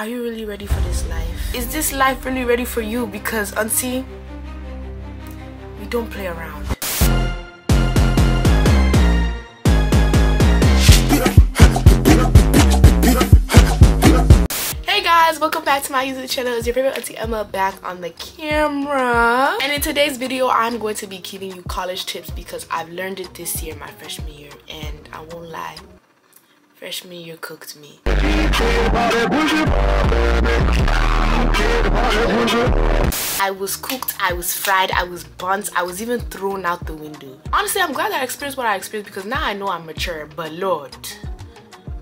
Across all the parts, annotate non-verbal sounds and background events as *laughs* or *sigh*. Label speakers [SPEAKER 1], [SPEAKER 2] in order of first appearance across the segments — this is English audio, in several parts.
[SPEAKER 1] Are you really ready for this life? Is this life really ready for you? Because, auntie, we don't play around. Hey guys, welcome back to my YouTube channel. It's your favorite auntie Emma back on the camera. And in today's video, I'm going to be giving you college tips because I've learned it this year, my freshman year. And I won't lie, freshman year cooked me. I was cooked, I was fried, I was burnt, I was even thrown out the window. Honestly, I'm glad I experienced what I experienced because now I know I'm mature, but Lord,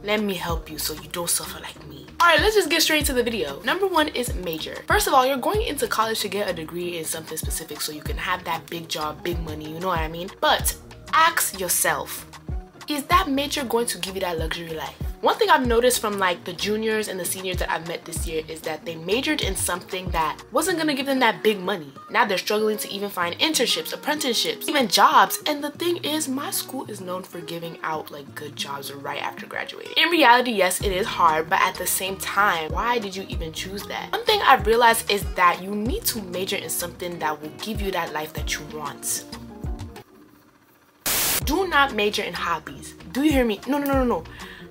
[SPEAKER 1] let me help you so you don't suffer like me. Alright, let's just get straight into the video. Number one is major. First of all, you're going into college to get a degree in something specific so you can have that big job, big money, you know what I mean? But ask yourself, is that major going to give you that luxury life? One thing I've noticed from like the juniors and the seniors that I've met this year is that they majored in something that wasn't gonna give them that big money. Now they're struggling to even find internships, apprenticeships, even jobs. And the thing is, my school is known for giving out like good jobs right after graduating. In reality, yes, it is hard, but at the same time, why did you even choose that? One thing I've realized is that you need to major in something that will give you that life that you want. Do not major in hobbies. Do you hear me? No, no, no, no, no.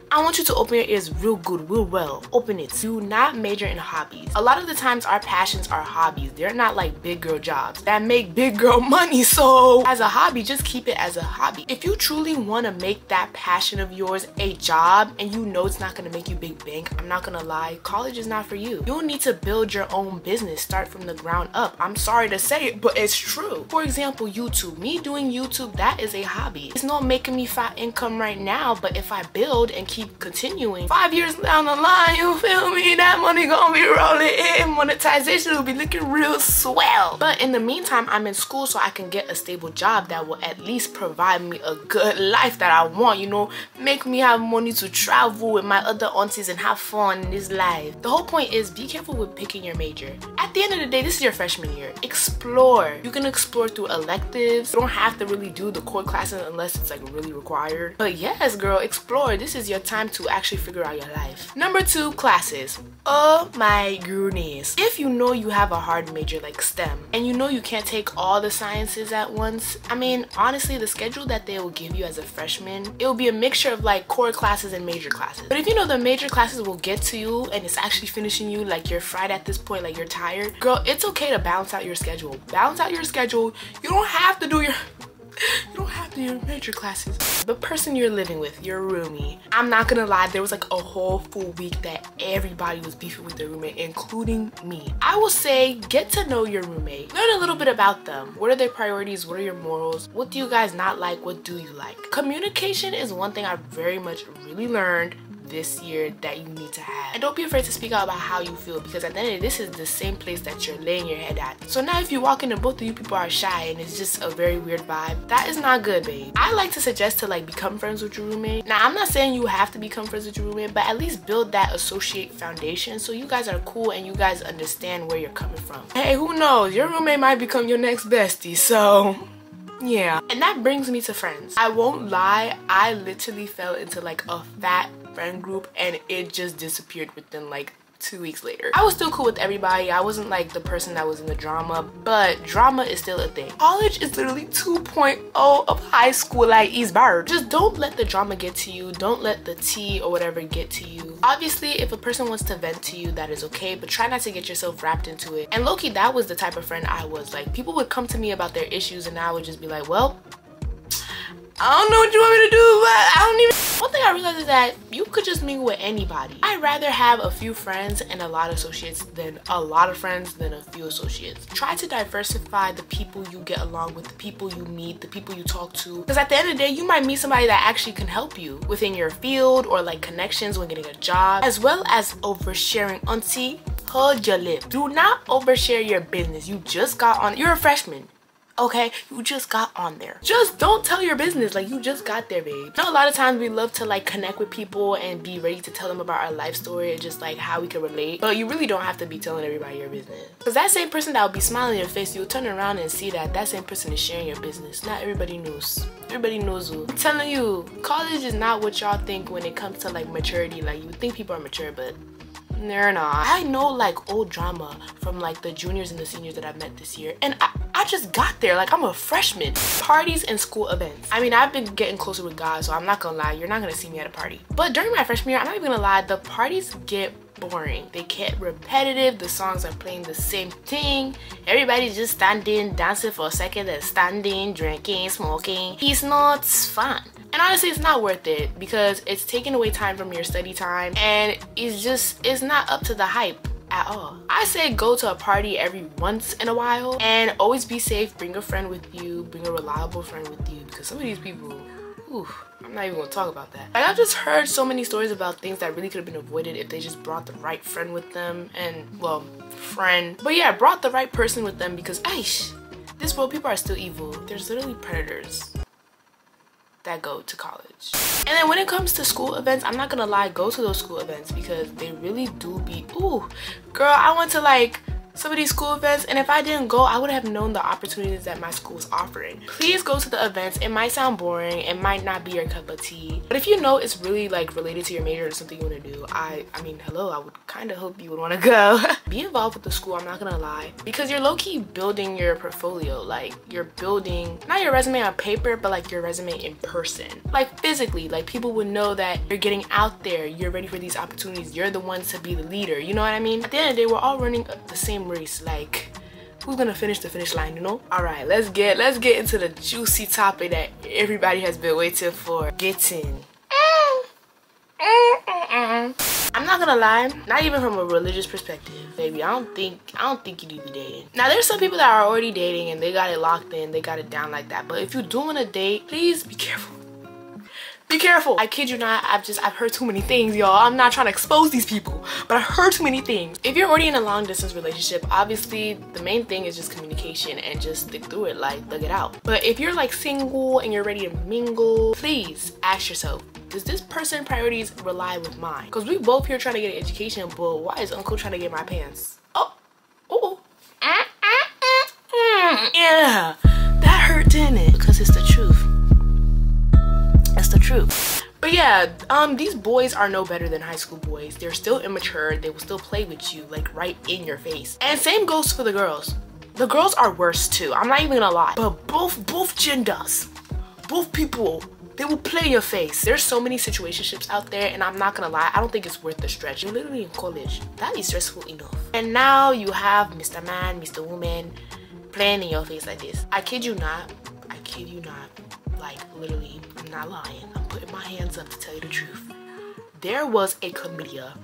[SPEAKER 1] I want you to open your ears real good, real well. Open it. Do not major in hobbies. A lot of the times our passions are hobbies. They're not like big girl jobs that make big girl *laughs* money. So as a hobby, just keep it as a hobby. If you truly want to make that passion of yours a job and you know it's not going to make you big bank, I'm not going to lie, college is not for you. You'll need to build your own business, start from the ground up. I'm sorry to say it, but it's true. For example, YouTube. Me doing YouTube, that is a hobby. It's not making me fat income right now, but if I build and keep keep continuing. Five years down the line, you feel me? That money gonna be rolling in. Monetization will be looking real swell. But in the meantime, I'm in school so I can get a stable job that will at least provide me a good life that I want, you know, make me have money to travel with my other aunties and have fun in this life. The whole point is be careful with picking your major. At the end of the day, this is your freshman year. Explore. You can explore through electives. You don't have to really do the core classes unless it's like really required. But yes, girl, explore. This is your time to actually figure out your life. Number two, classes. Oh my goodness. If you know you have a hard major like STEM and you know you can't take all the sciences at once, I mean, honestly, the schedule that they will give you as a freshman, it will be a mixture of like core classes and major classes. But if you know the major classes will get to you and it's actually finishing you like you're fried at this point, like you're tired, girl, it's okay to balance out your schedule. Balance out your schedule. You don't have to do your *laughs* you don't do major classes. The person you're living with, your roomie, I'm not gonna lie, there was like a whole full week that everybody was beefing with their roommate, including me. I will say, get to know your roommate. Learn a little bit about them. What are their priorities? What are your morals? What do you guys not like? What do you like? Communication is one thing I very much really learned this year that you need to have. And don't be afraid to speak out about how you feel because at the end of the day, this is the same place that you're laying your head at. So now if you walk in and both of you people are shy and it's just a very weird vibe, that is not good, babe. I like to suggest to like become friends with your roommate. Now, I'm not saying you have to become friends with your roommate, but at least build that associate foundation so you guys are cool and you guys understand where you're coming from. Hey, who knows? Your roommate might become your next bestie, so yeah. And that brings me to friends. I won't lie, I literally fell into like a fat friend group and it just disappeared within like two weeks later. I was still cool with everybody. I wasn't like the person that was in the drama, but drama is still a thing. College is literally 2.0 of high school like Eastburg. Just don't let the drama get to you. Don't let the tea or whatever get to you. Obviously, if a person wants to vent to you, that is okay, but try not to get yourself wrapped into it. And low-key, that was the type of friend I was. Like, people would come to me about their issues and I would just be like, well, I don't know what you want me to do, but I don't even. One thing I realized is that you could just mingle with anybody. I'd rather have a few friends and a lot of associates than a lot of friends than a few associates. Try to diversify the people you get along with, the people you meet, the people you talk to. Because at the end of the day, you might meet somebody that actually can help you within your field or like connections when getting a job, as well as oversharing. Auntie, hold your lip. Do not overshare your business. You just got on. You're a freshman okay? You just got on there. Just don't tell your business. Like you just got there babe. Know a lot of times we love to like connect with people and be ready to tell them about our life story and just like how we can relate. But you really don't have to be telling everybody your business. Because that same person that will be smiling in your face you'll turn around and see that that same person is sharing your business. Not everybody knows. Everybody knows who. I'm telling you college is not what y'all think when it comes to like maturity. Like you think people are mature but they're not. I know like old drama from like the juniors and the seniors that I've met this year and I, I just got there like I'm a freshman. Parties and school events. I mean I've been getting closer with God so I'm not gonna lie you're not gonna see me at a party. But during my freshman year I'm not even gonna lie the parties get boring. They get repetitive. The songs are playing the same thing. Everybody's just standing, dancing for a second, and standing, drinking, smoking. It's not fun. And honestly, it's not worth it because it's taking away time from your study time and it's just, it's not up to the hype at all. I say go to a party every once in a while and always be safe. Bring a friend with you, bring a reliable friend with you because some of these people, oof, I'm not even gonna talk about that. Like, I've just heard so many stories about things that really could have been avoided if they just brought the right friend with them and, well, friend. But yeah, brought the right person with them because, aish, this world, people are still evil. There's literally predators that go to college. And then when it comes to school events, I'm not gonna lie, go to those school events because they really do be, ooh, girl, I went to like some of these school events and if I didn't go I would have known the opportunities that my school is offering. Please go to the events. It might sound boring, it might not be your cup of tea, but if you know it's really like related to your major or something you want to do, I I mean hello, I would kind of hope you would want to *laughs* go. be involved with the school, I'm not gonna lie, because you're low-key building your portfolio. Like you're building not your resume on paper, but like your resume in person. Like physically, like people would know that you're getting out there, you're ready for these opportunities, you're the ones to be the leader, you know what I mean? At the end of the day, we're all running the same race like who's gonna finish the finish line you know all right let's get let's get into the juicy topic that everybody has been waiting for getting I'm not gonna lie, not even from a religious perspective, baby. I don't think I don't think you need to be dating. Now there's some people that are already dating and they got it locked in, they got it down like that. But if you do want a date, please be careful be careful. I kid you not, I've just, I've heard too many things, y'all. I'm not trying to expose these people, but I've heard too many things. If you're already in a long distance relationship, obviously the main thing is just communication and just stick through it, like, thug it out. But if you're like single and you're ready to mingle, please ask yourself, does this person priorities rely with mine? Because we both here trying to get an education, but why is uncle trying to get my pants? Oh, oh, yeah, that hurt, didn't it? Because it's the truth true. But yeah, um, these boys are no better than high school boys. They're still immature. They will still play with you, like right in your face. And same goes for the girls. The girls are worse too. I'm not even gonna lie. But both both genders, both people, they will play your face. There's so many situationships out there, and I'm not gonna lie. I don't think it's worth the stretch. You're literally in college. That is stressful enough. And now you have Mr. Man, Mr. Woman playing in your face like this. I kid you not. Kid you not. Like literally, I'm not lying I'm putting my hands up to tell you the truth. There was a chlamydia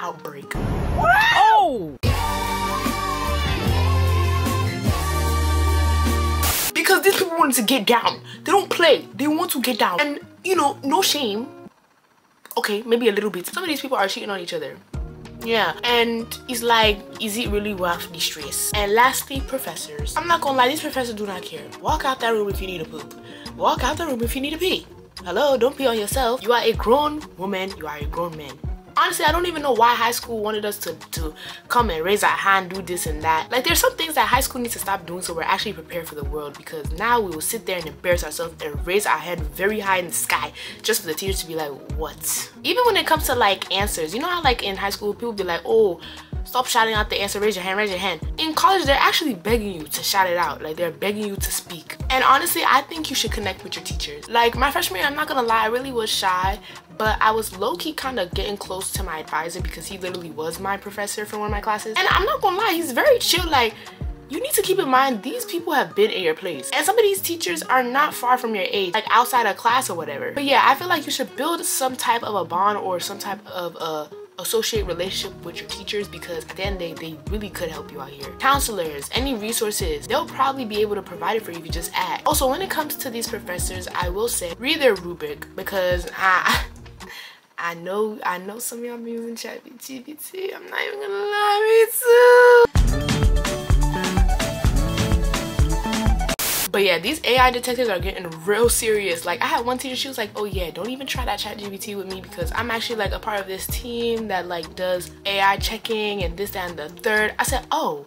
[SPEAKER 1] outbreak. Oh! Because these people wanted to get down. They don't play. They want to get down. And, you know, no shame. Okay, maybe a little bit. Some of these people are cheating on each other. Yeah, and it's like, is it really worth the stress? And lastly, professors. I'm not gonna lie, these professors do not care. Walk out that room if you need a poop. Walk out the room if you need to pee. Hello, don't pee on yourself. You are a grown woman, you are a grown man. Honestly, I don't even know why high school wanted us to, to come and raise our hand, do this and that. Like, there's some things that high school needs to stop doing so we're actually prepared for the world because now we will sit there and embarrass ourselves and raise our hand very high in the sky just for the teachers to be like, what? Even when it comes to like answers, you know how like in high school people be like, oh, Stop shouting out the answer, raise your hand, raise your hand. In college, they're actually begging you to shout it out. Like they're begging you to speak. And honestly, I think you should connect with your teachers. Like my freshman year, I'm not gonna lie, I really was shy, but I was low-key kind of getting close to my advisor because he literally was my professor for one of my classes. And I'm not gonna lie, he's very chill. Like you need to keep in mind these people have been in your place and some of these teachers are not far from your age like outside of class or whatever but yeah i feel like you should build some type of a bond or some type of a associate relationship with your teachers because at the end they, they really could help you out here. Counselors, any resources, they'll probably be able to provide it for you if you just ask. Also, when it comes to these professors, I will say read their rubric because I *laughs* I know I know some of y'all be using ChatGPT. I'm not even gonna lie, me But yeah, these AI detectives are getting real serious. Like I had one teacher, she was like, oh yeah, don't even try that chat GPT with me because I'm actually like a part of this team that like does AI checking and this, that, and the third. I said, oh,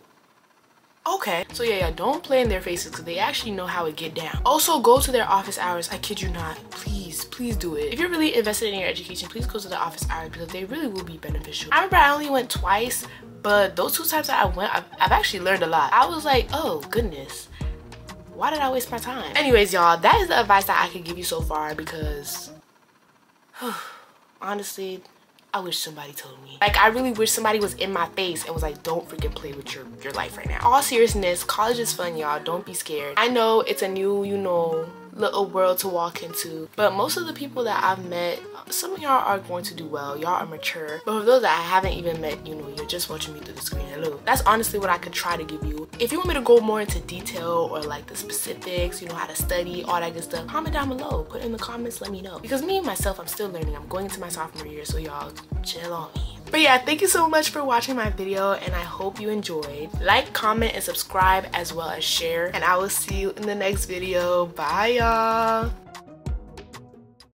[SPEAKER 1] Okay. So yeah, yeah, don't play in their faces because they actually know how it get down. Also, go to their office hours. I kid you not. Please, please do it. If you're really invested in your education, please go to the office hours because they really will be beneficial. I remember I only went twice, but those two times that I went, I've, I've actually learned a lot. I was like, oh goodness why did I waste my time? Anyways, y'all, that is the advice that I could give you so far because *sighs* honestly, I wish somebody told me. Like, I really wish somebody was in my face and was like, don't freaking play with your, your life right now. All seriousness, college is fun, y'all. Don't be scared. I know it's a new, you know, little world to walk into. But most of the people that I've met, some of y'all are going to do well. Y'all are mature. But for those that I haven't even met, you know, you're just watching me through the screen. Hello. That's honestly what I could try to give you. If you want me to go more into detail or like the specifics, you know, how to study, all that good stuff, comment down below. Put in the comments, let me know. Because me and myself, I'm still learning. I'm going into my sophomore year, so y'all chill on me. But yeah, thank you so much for watching my video and I hope you enjoyed. Like, comment, and subscribe as well as share. And I will see you in the next video. Bye y'all.